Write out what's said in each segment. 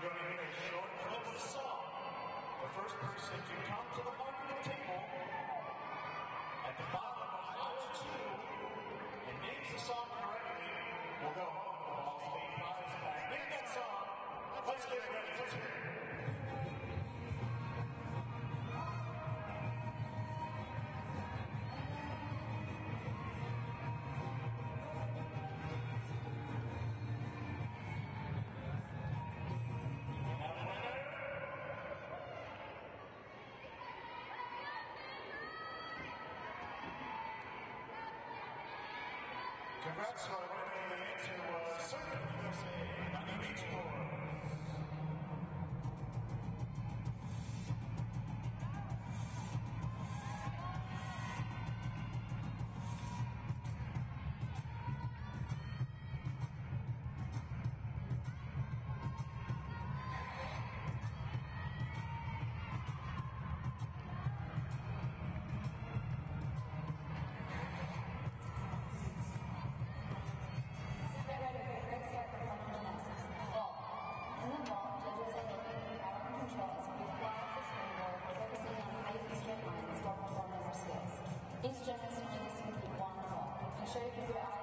Are going to hear a short of song. The first person to come to the marketing table at the bottom of aisle two and names the song correctly will go home with the Ball State prize. Name that song. Let's get ready. Let's hear it. Congrats to our. The answer was Circuit USA Ensure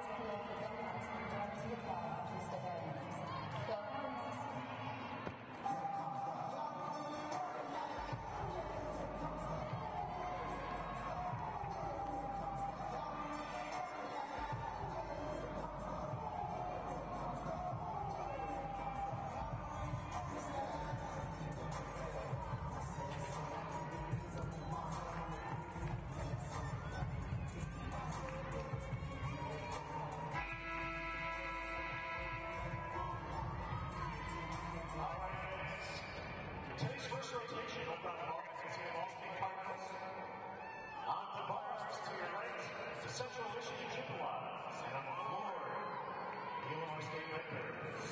Central Michigan Chippewas. And on the floor, the Illinois State Redbirds.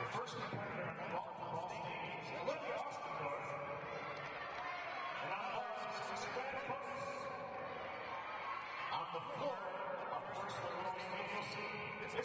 The first competitor on the ball State is Olivia Ostendorf. And on the bars is Savannah Post. On the floor, of course, the little name you'll see is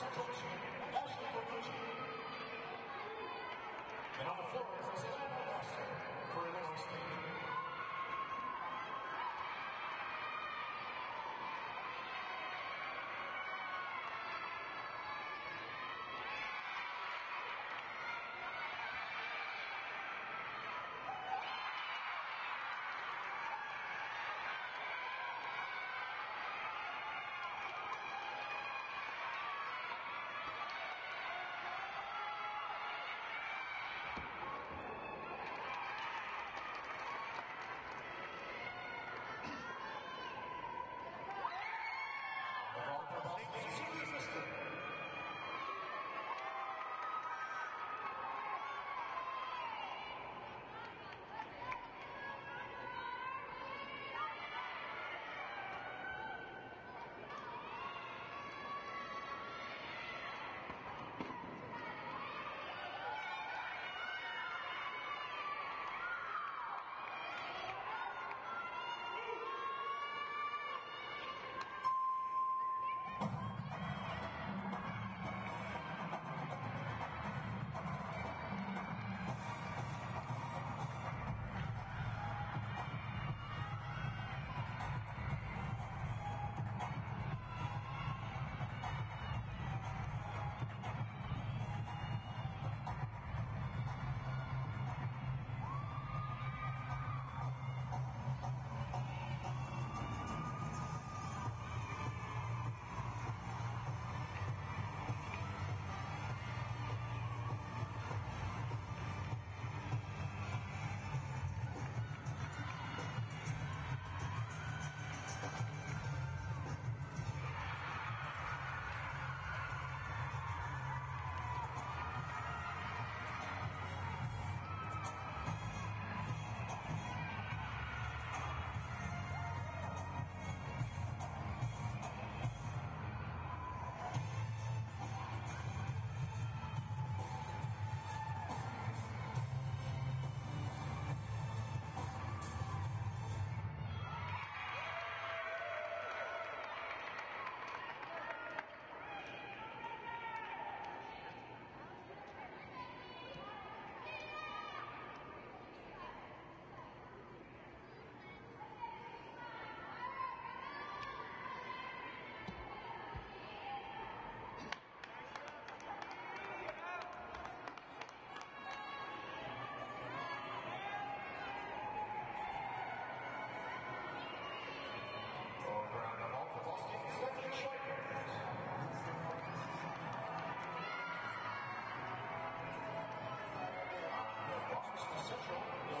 Fox. coach, Ashley Verducci. And on the floor Savannah Nelson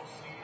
Chelsea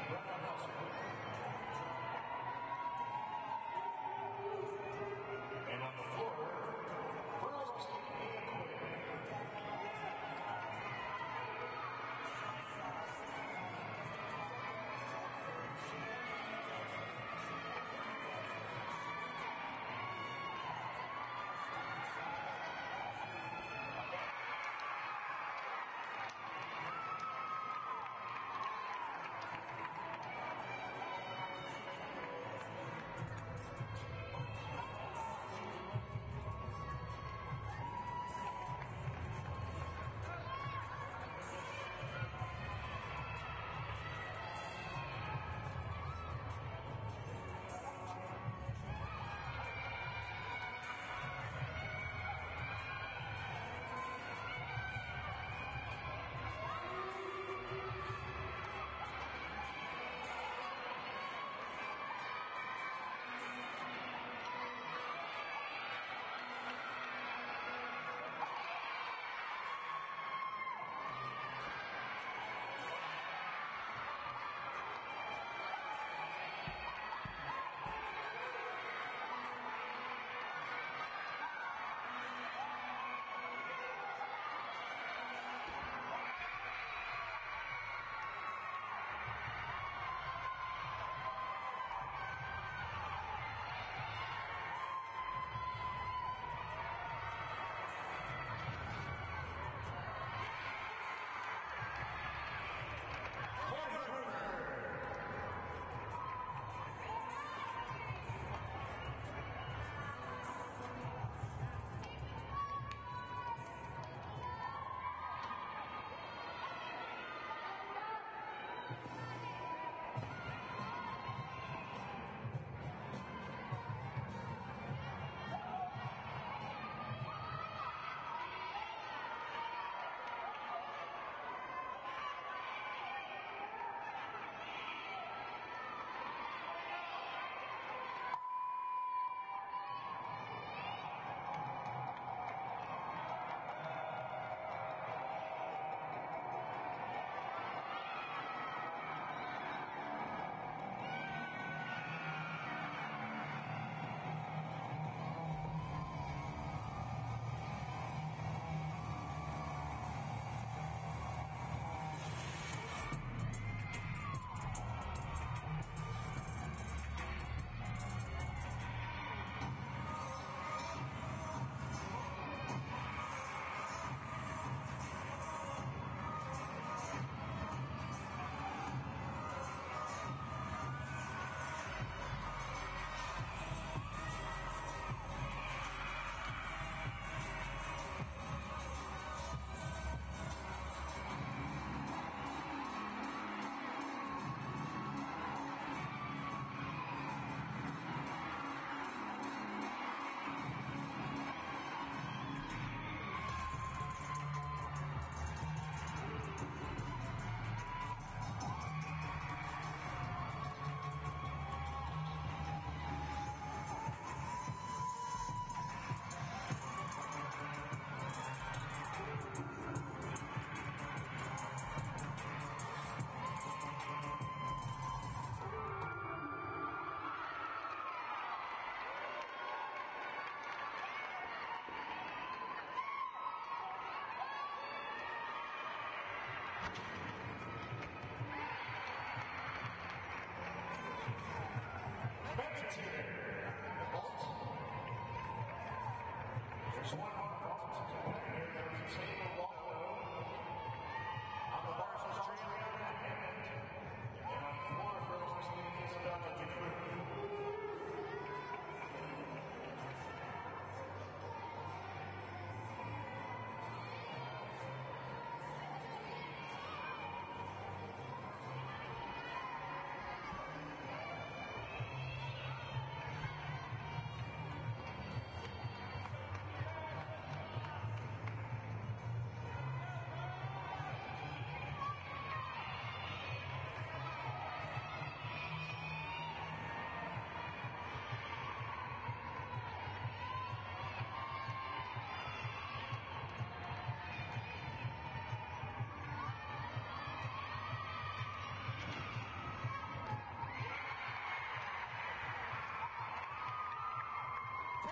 There's one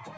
Taylor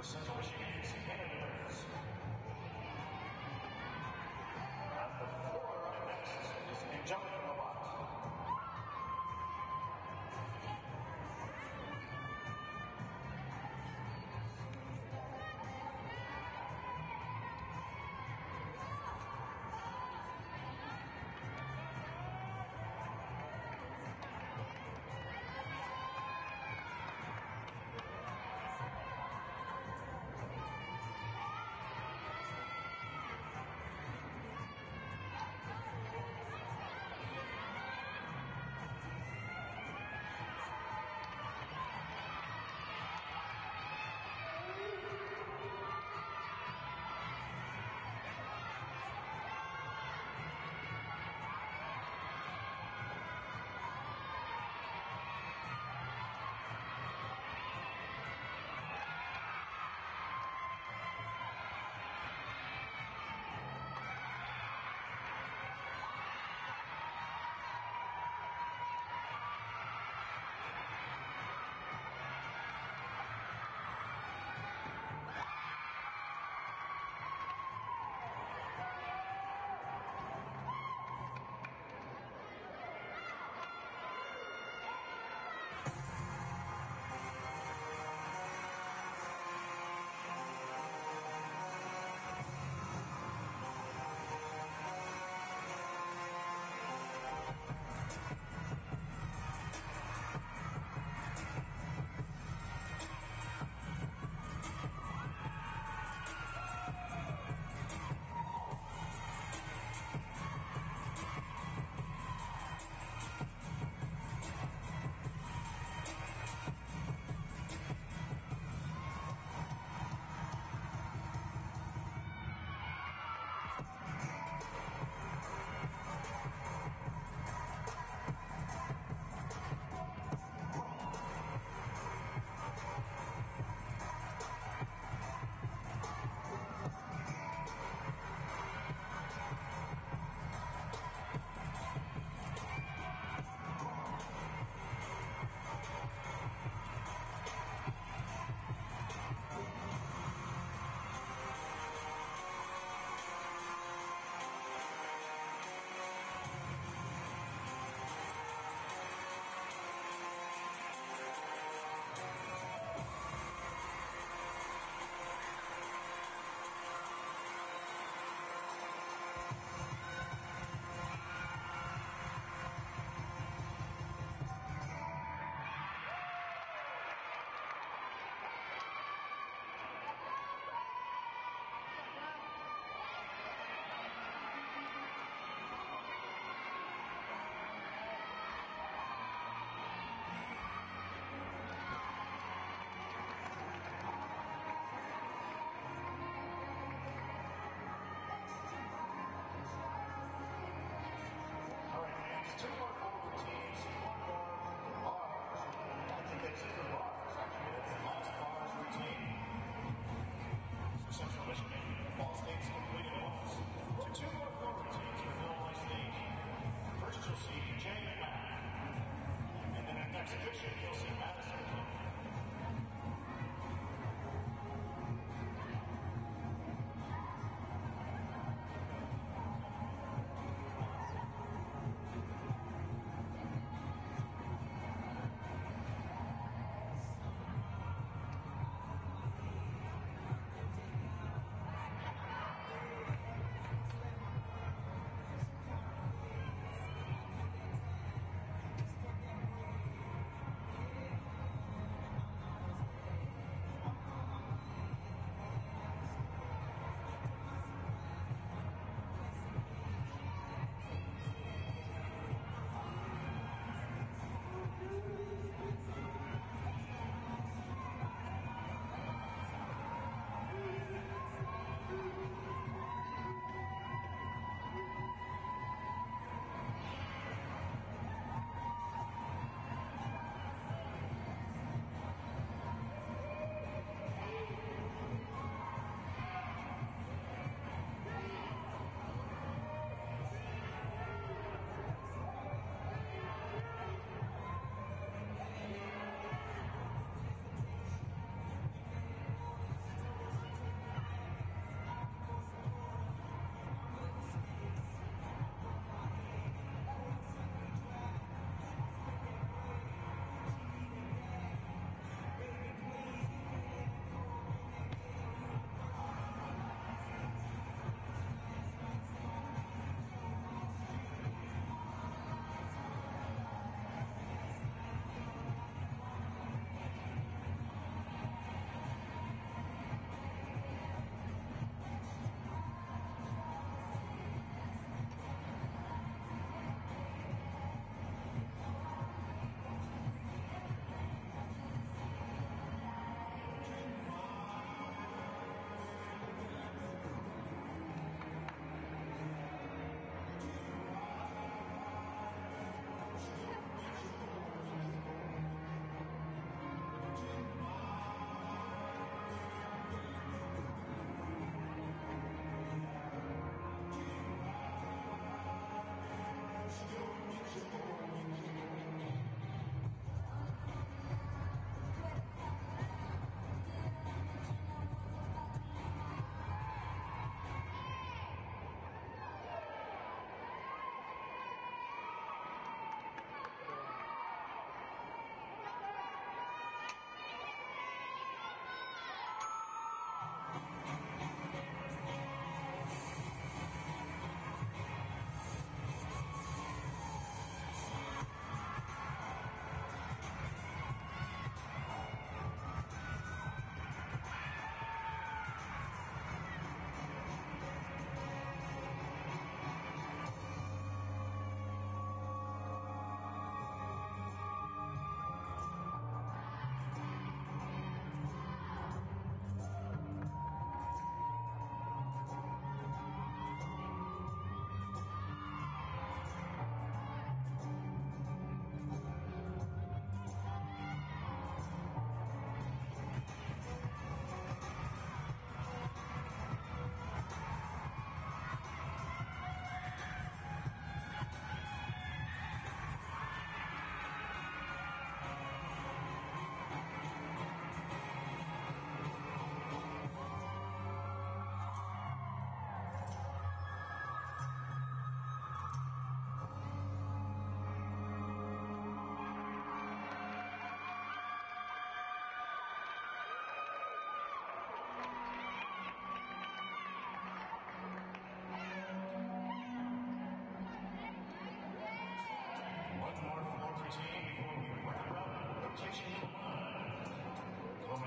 For Central Michigan,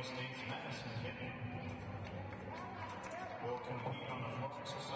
State's Madison Pittman will compete on the 460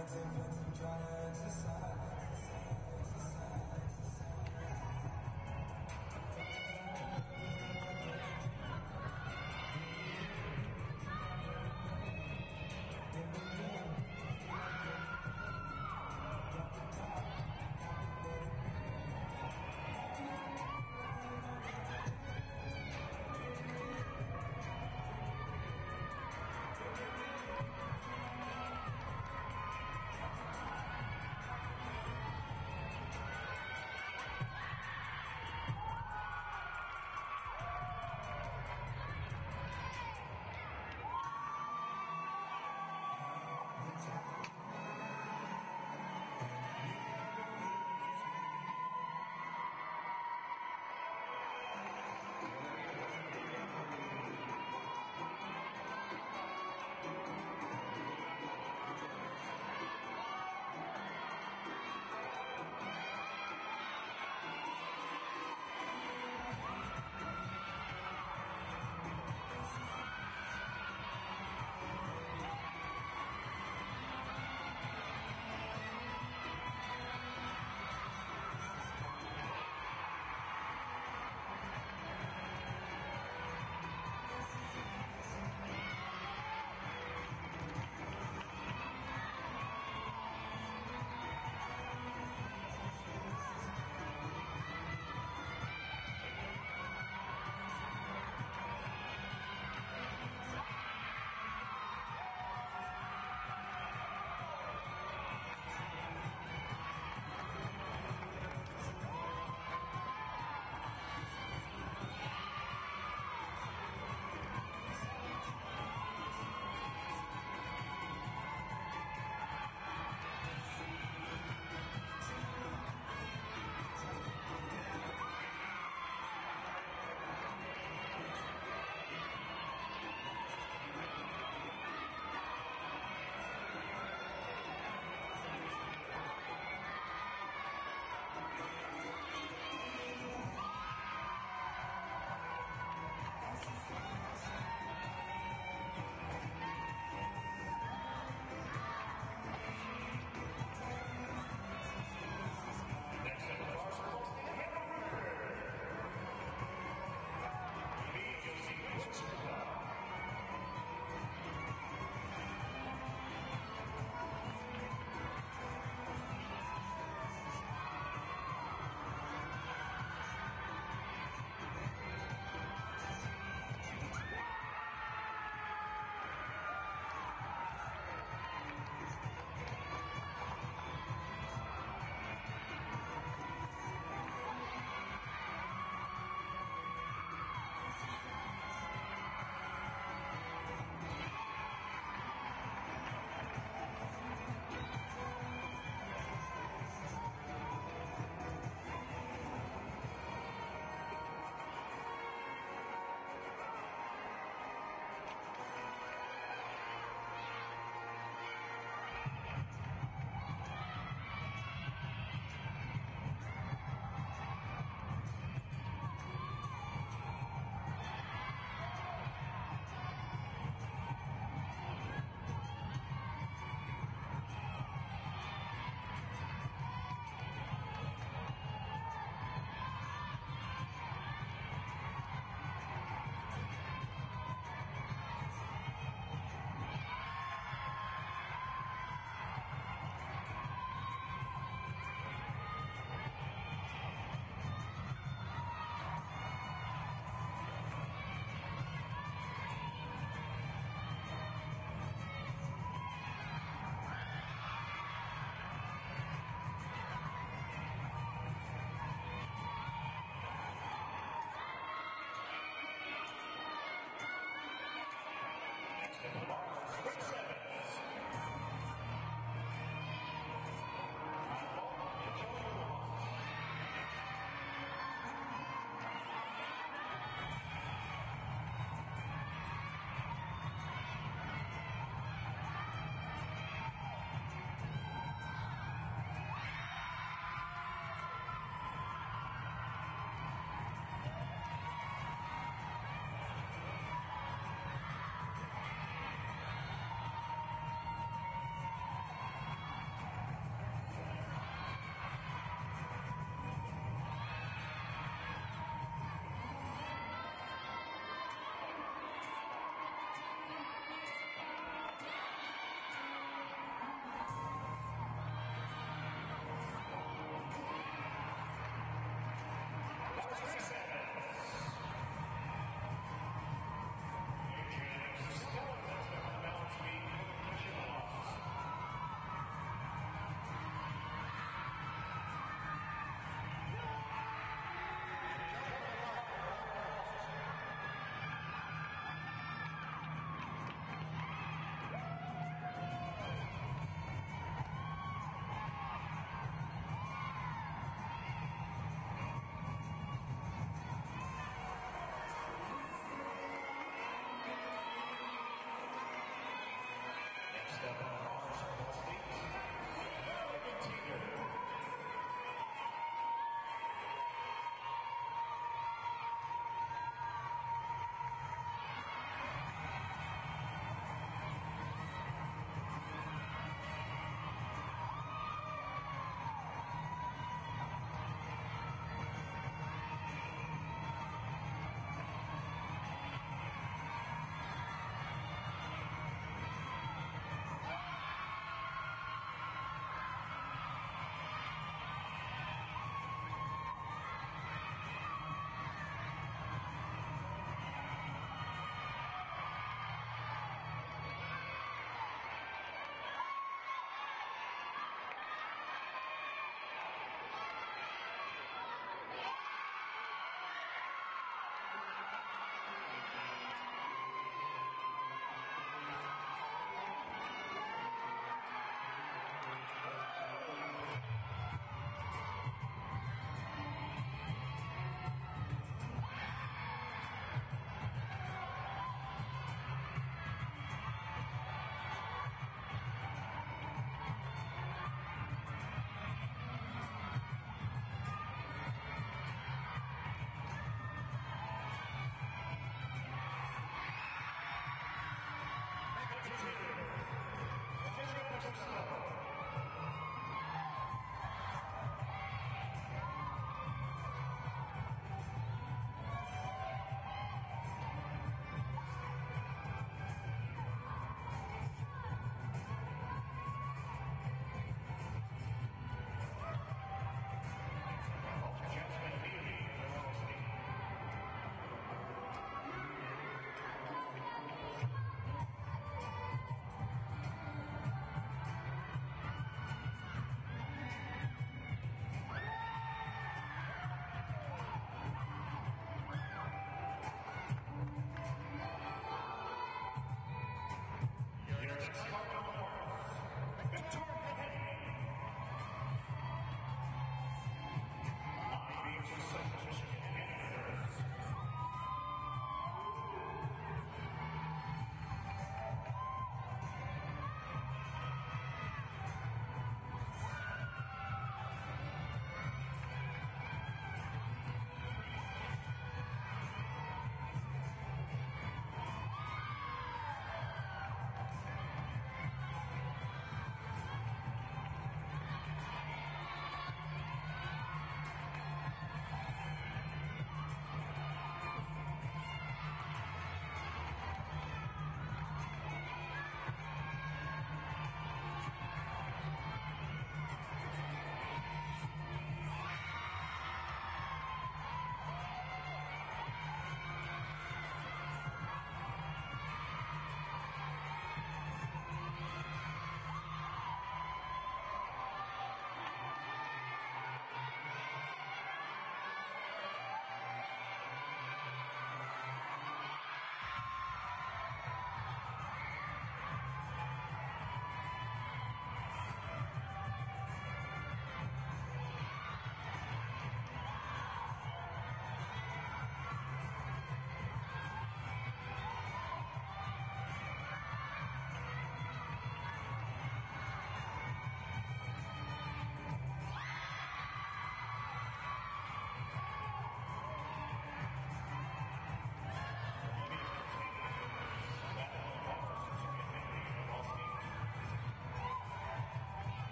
Trying to exercise.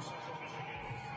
Central Michigan.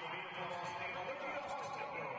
The vehicle on stage, Olivia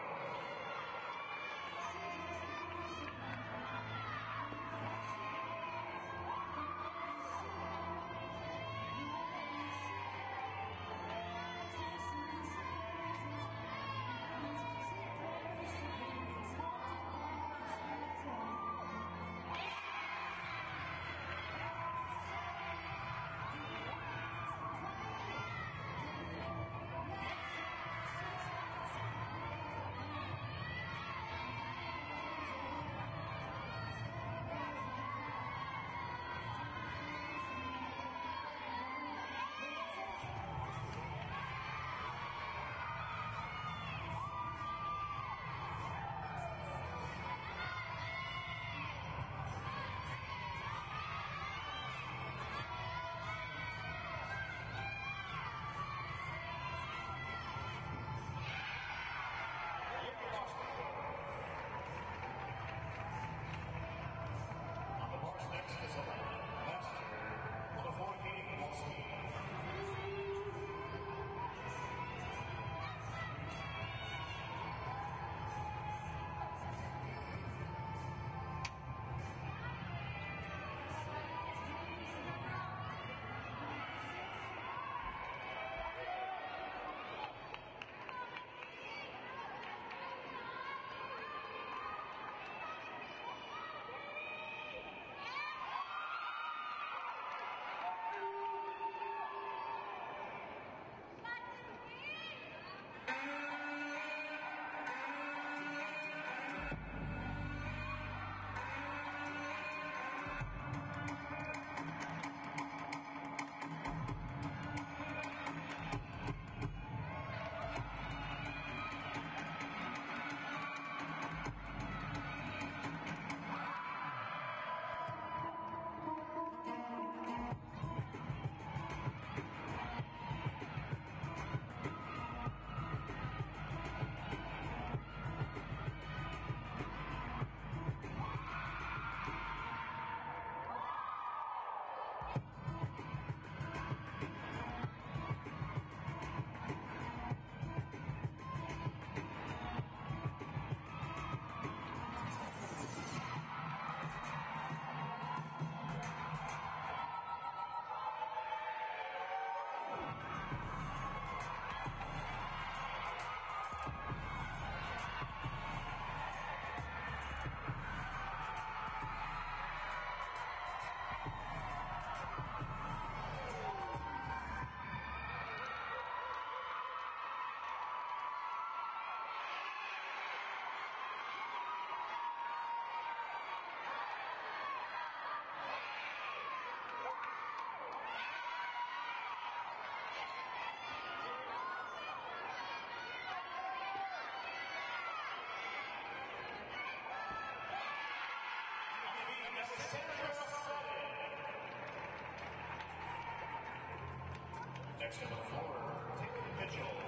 Next the floor, Taylor Mitchell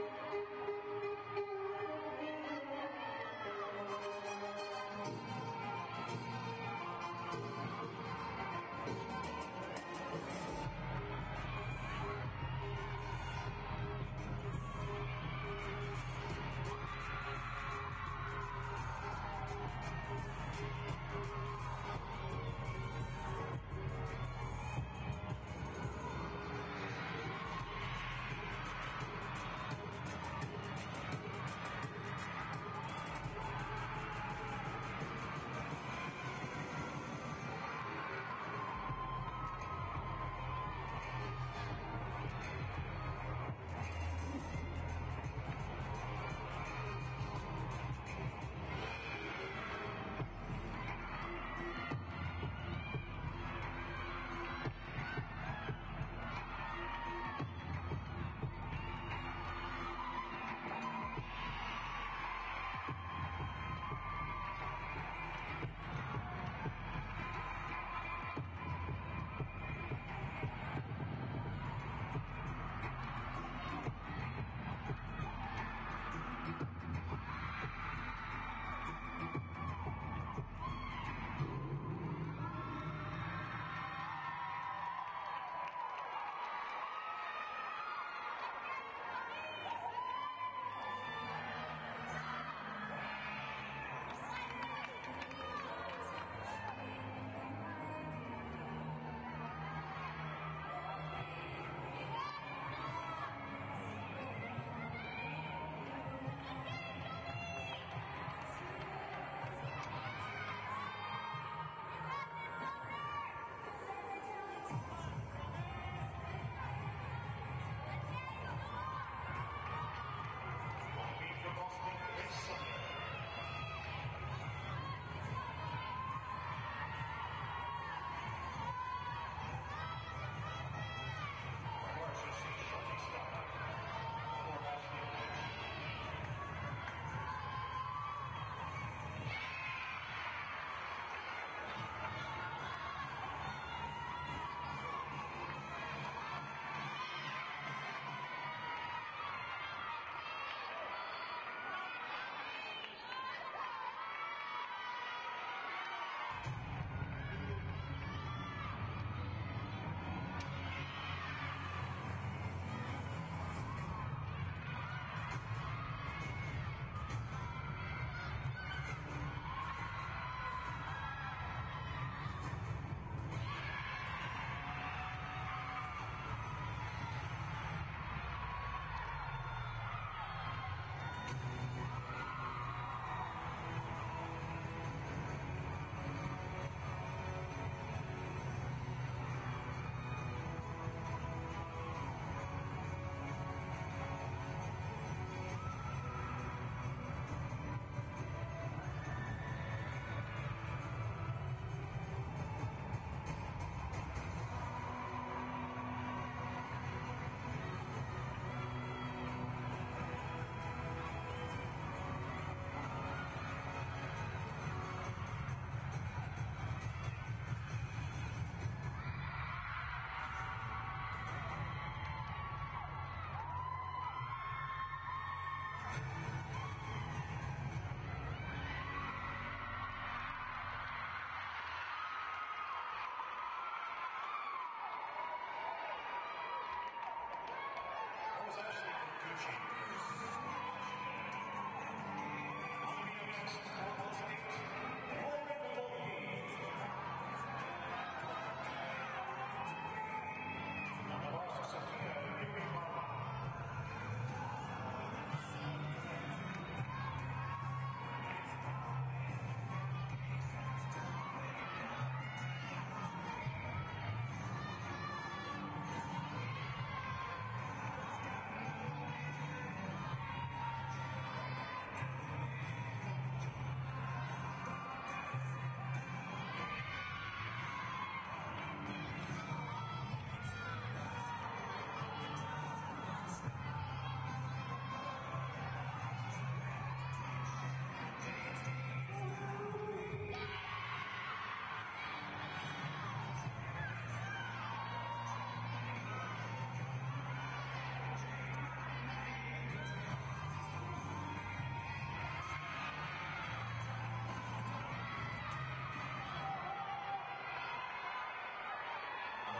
Thank you.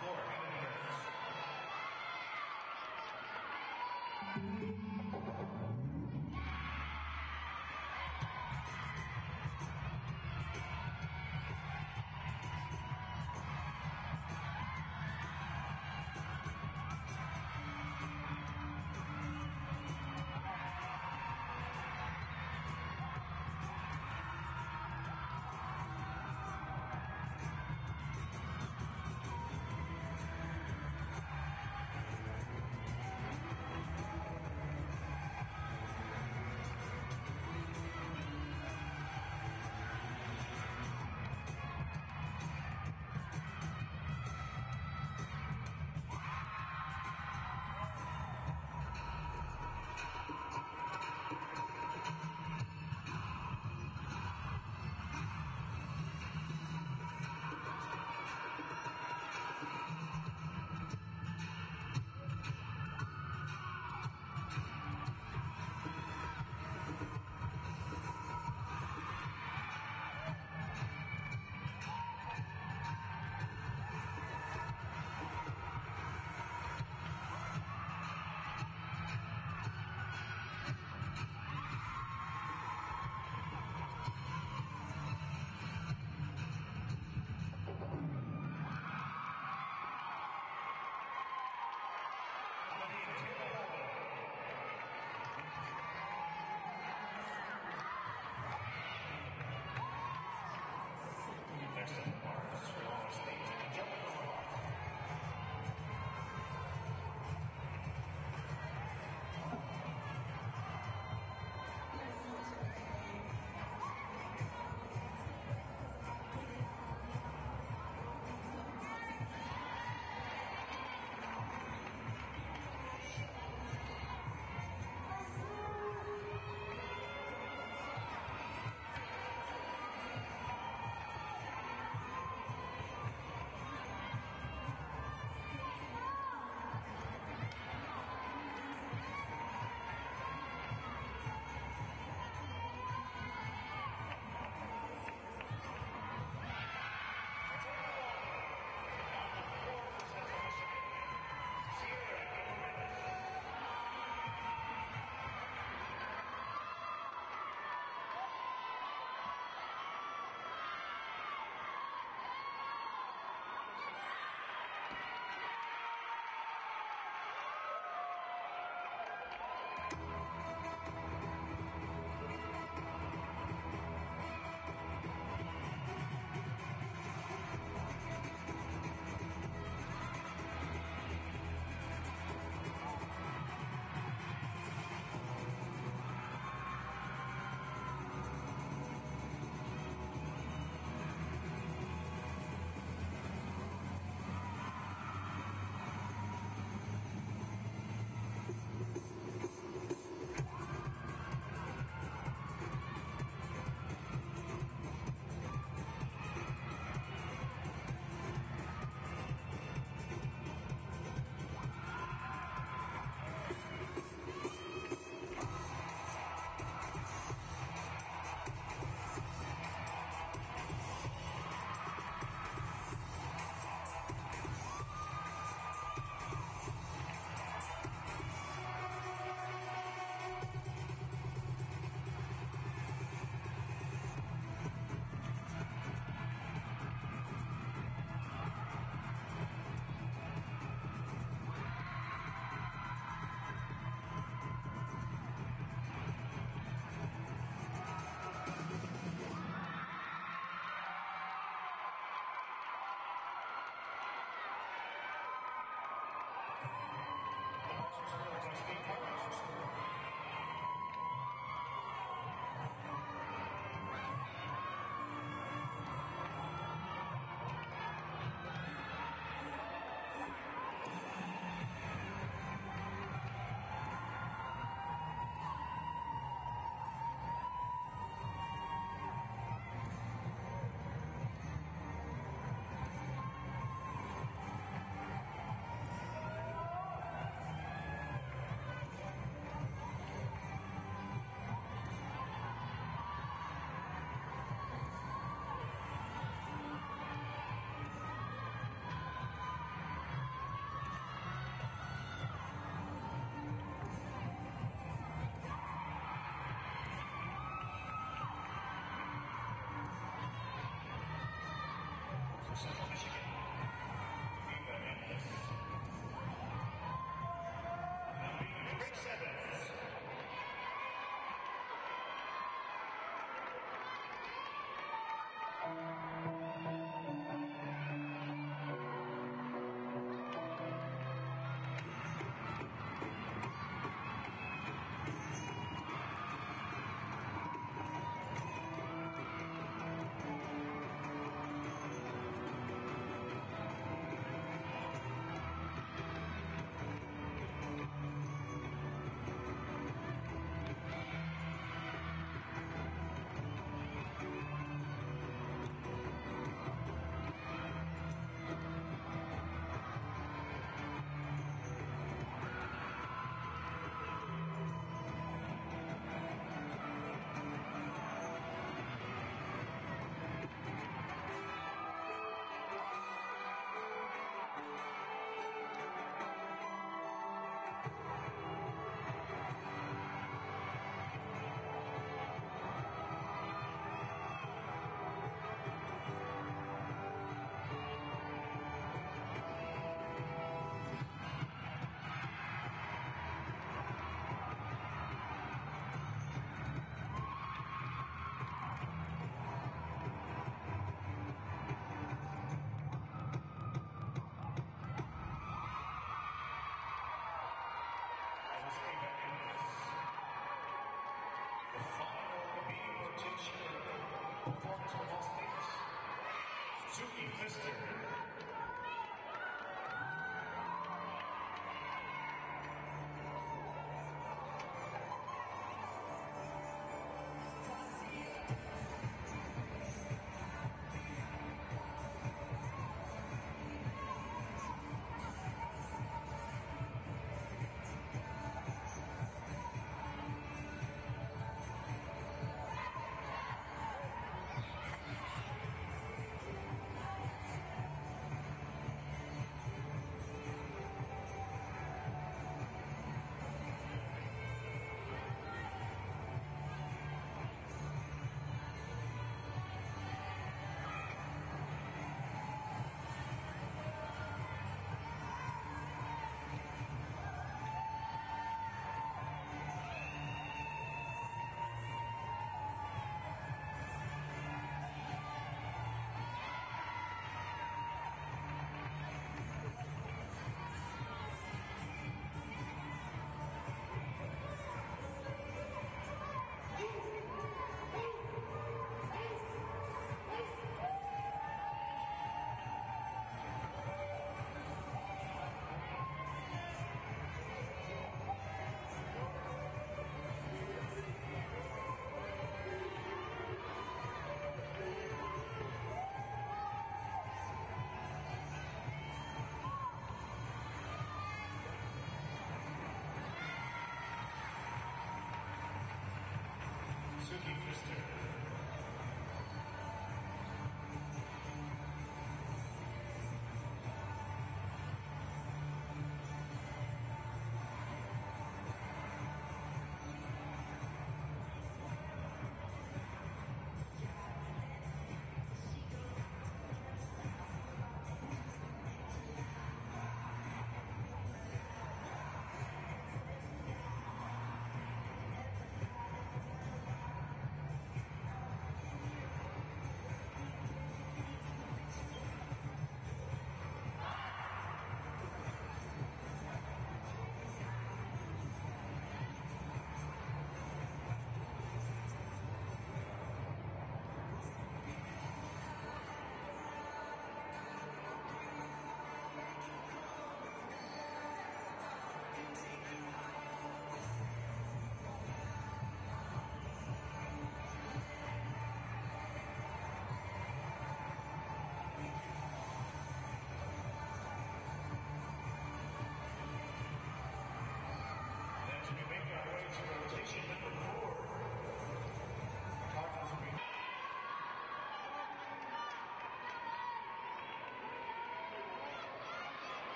Floor, Suki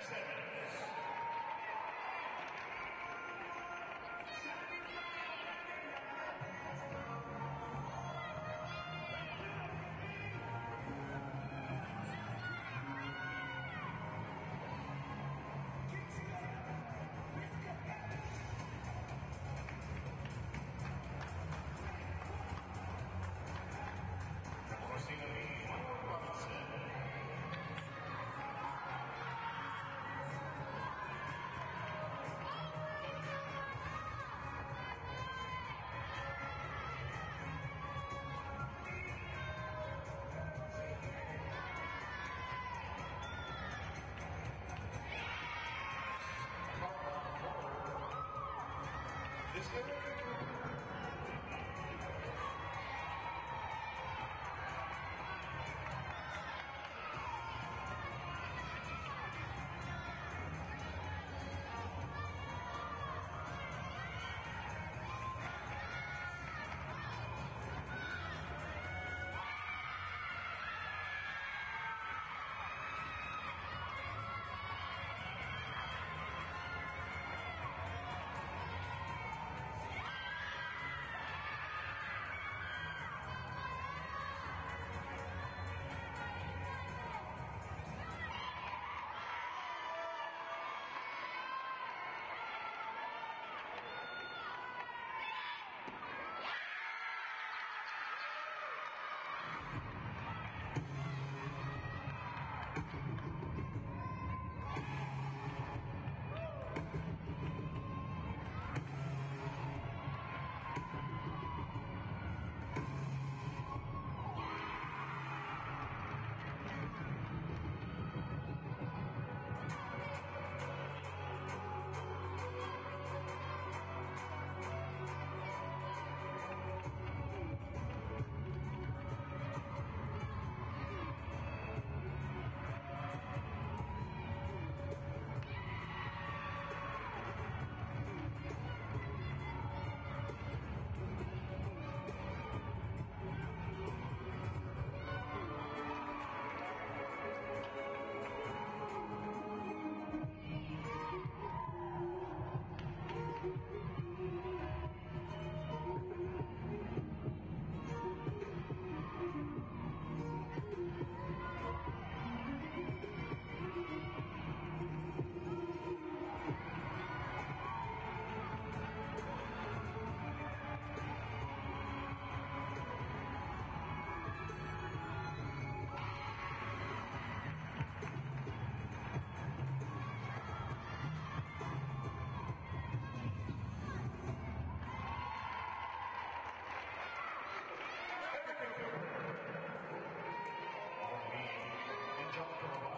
Seven. 何? Pfister. All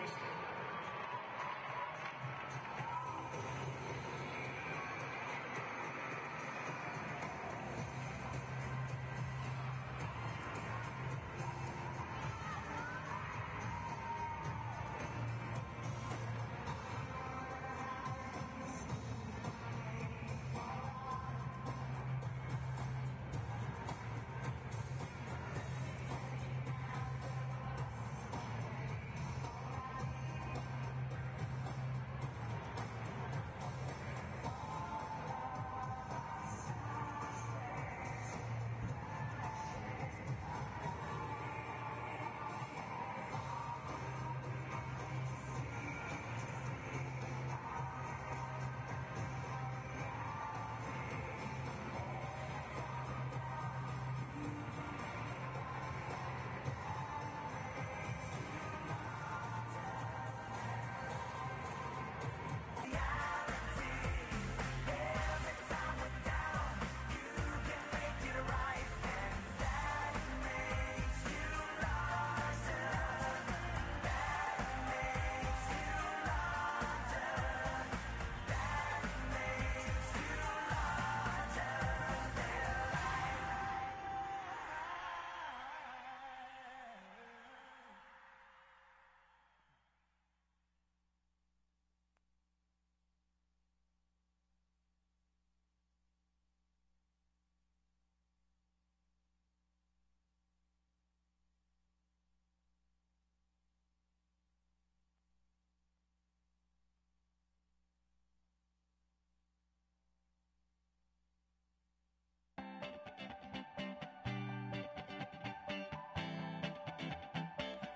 was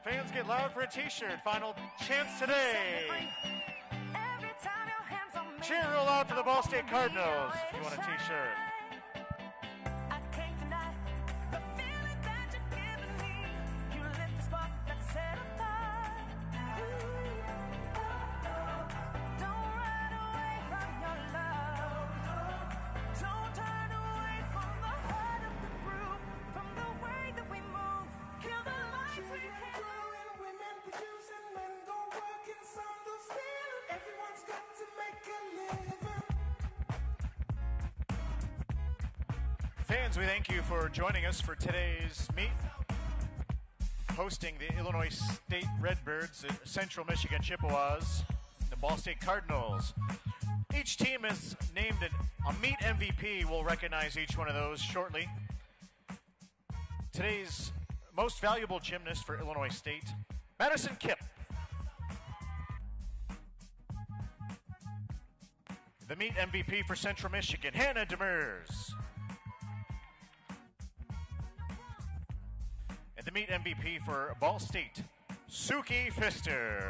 Fans get loud for a t-shirt. Final chance today. Cheer real loud for the Ball State Cardinals if you want a t-shirt. Thank you for joining us for today's meet. Hosting the Illinois State Redbirds, Central Michigan Chippewas, the Ball State Cardinals. Each team is named an, a meet MVP. We'll recognize each one of those shortly. Today's most valuable gymnast for Illinois State, Madison Kipp. The meet MVP for Central Michigan, Hannah Demers. MVP for Ball State, Suki Fister.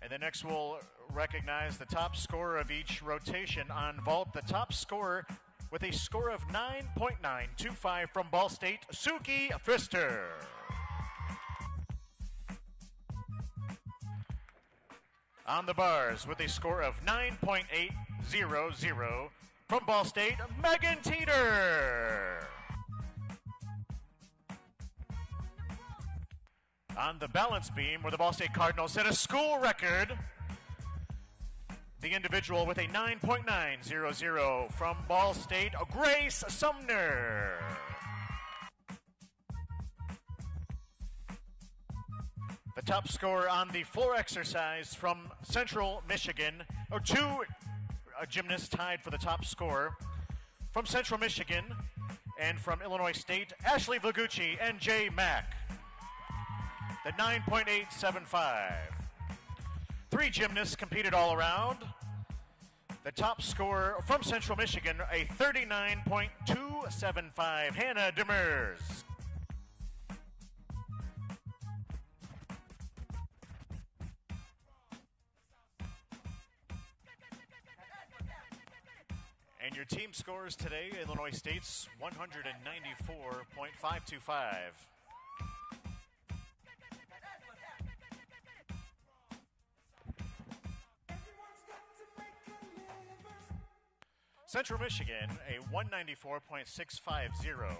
And then next we'll recognize the top scorer of each rotation on vault. The top scorer with a score of 9.925 from Ball State, Suki Fister. On the bars with a score of 9.8 9.800 from Ball State, Megan Teeter. On the balance beam, where the Ball State Cardinals set a school record, the individual with a 9.900 from Ball State, Grace Sumner. The top scorer on the floor exercise from Central Michigan, or two uh, gymnast tied for the top score from Central Michigan and from Illinois State, Ashley Vlagucci and Jay Mack. The 9.875. Three gymnasts competed all around. The top scorer from Central Michigan, a 39.275, Hannah Demers. Team scores today, Illinois State's 194.525. Central Michigan, a 194.650.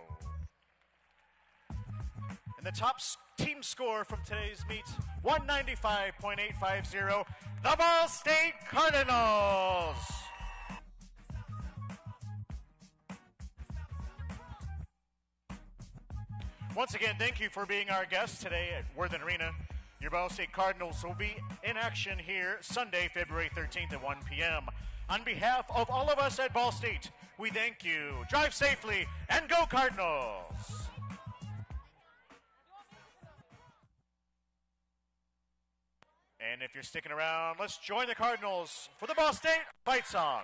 And the top team score from today's meet, 195.850, the Ball State Cardinals. Once again, thank you for being our guest today at Worthen Arena. Your Ball State Cardinals will be in action here Sunday, February 13th at 1 p.m. On behalf of all of us at Ball State, we thank you. Drive safely and go Cardinals! And if you're sticking around, let's join the Cardinals for the Ball State fight song.